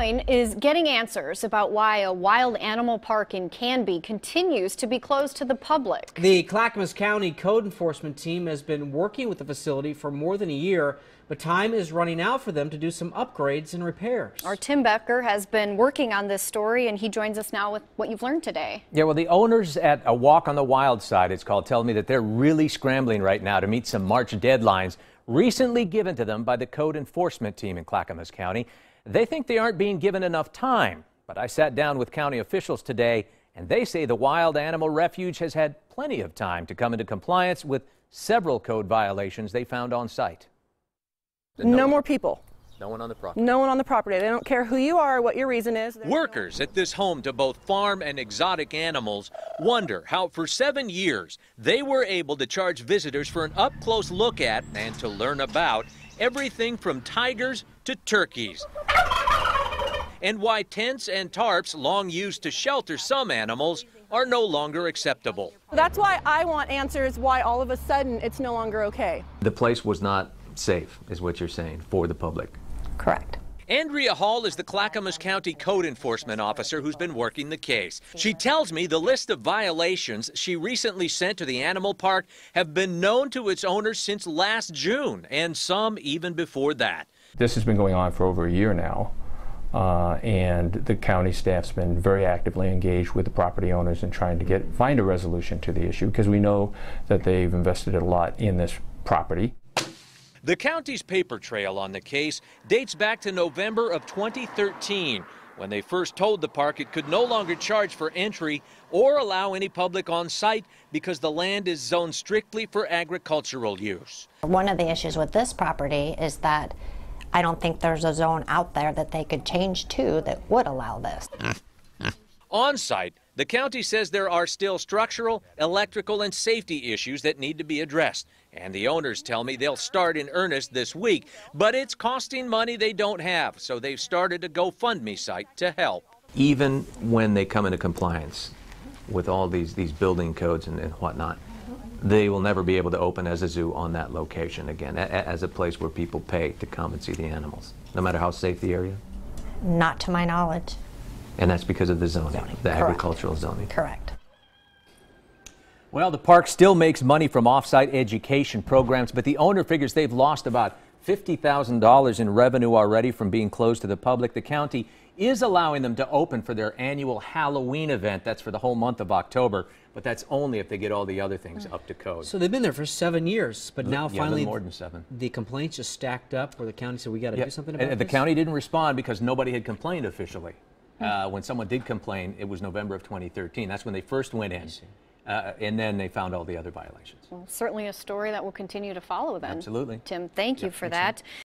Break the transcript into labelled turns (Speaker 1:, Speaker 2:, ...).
Speaker 1: Moines is getting answers about why a wild animal park in Canby continues to be closed to the public.
Speaker 2: The Clackamas County Code Enforcement Team has been working with the facility for more than a year, but time is running out for them to do some upgrades and repairs.
Speaker 1: Our Tim Becker has been working on this story, and he joins us now with what you've learned today.
Speaker 3: Yeah, well, the owners at A Walk on the Wild Side, it's called, tell me that they're really scrambling right now to meet some March deadlines recently given to them by the Code Enforcement Team in Clackamas County. They think they aren't being given enough time, but I sat down with county officials today, and they say the Wild Animal Refuge has had plenty of time to come into compliance with several code violations they found on site.
Speaker 4: No, more people.
Speaker 3: No one on the property.
Speaker 4: No one on the property. They don't care who you are or what your reason is. There's
Speaker 5: Workers at this home to both farm and exotic animals wonder how, for seven years, they were able to charge visitors for an up close look at and to learn about everything from tigers to turkeys. And why tents and tarps, long used to shelter some animals, are no longer acceptable.
Speaker 4: That's why I want answers why all of a sudden it's no longer okay.
Speaker 3: The place was not safe, is what you're saying, for the public.
Speaker 4: Correct.
Speaker 5: Andrea Hall is the Clackamas County Code Enforcement Officer who's been working the case. She tells me the list of violations she recently sent to the animal park have been known to its owners since last June, and some even before that.
Speaker 6: This has been going on for over a year now, and the county staff's been very actively engaged with the property owners in trying to get find a resolution to the issue because we know that they've invested a lot in this property.
Speaker 5: The county's paper trail on the case dates back to November of 2013 when they first told the park it could no longer charge for entry or allow any public on site because the land is zoned strictly for agricultural use.
Speaker 7: One of the issues with this property is that I don't think there's a zone out there that they could change to that would allow this.
Speaker 5: On site, the county says there are still structural, electrical, and safety issues that need to be addressed. And the owners tell me they'll start in earnest this week, but it's costing money they don't have, so they've started a GoFundMe site to help.
Speaker 3: Even when they come into compliance with all these, these building codes and, and whatnot, they will never be able to open as a zoo on that location again, a, a- as a place where people pay to come and see the animals, no matter how safe the area.
Speaker 7: Not to my knowledge.
Speaker 3: And that's because of the zoning,
Speaker 7: Zoning,
Speaker 3: the
Speaker 7: correct.
Speaker 3: agricultural zoning.
Speaker 7: Correct.
Speaker 3: Well, the park still makes money from off-site education programs, but the owner figures they've lost about $50,000 in revenue already from being closed to the public. The county is allowing them to open for their annual Halloween event. That's for the whole month of October, but that's only if they get all the other things up to code.
Speaker 2: So they've been there for seven years, but now
Speaker 3: Yeah,
Speaker 2: finally
Speaker 3: more than seven.
Speaker 2: the complaints just stacked up where the county said we got to
Speaker 3: Yeah,
Speaker 2: do something
Speaker 3: and
Speaker 2: about
Speaker 3: The county didn't respond because nobody had complained officially. Uh, when someone did complain, it was November of 2013. That's when they first went in. Uh, and then they found all the other violations.
Speaker 1: Well, certainly a story that will continue to follow then.
Speaker 3: Absolutely.
Speaker 1: Tim, thank you
Speaker 3: Yep,
Speaker 1: for that.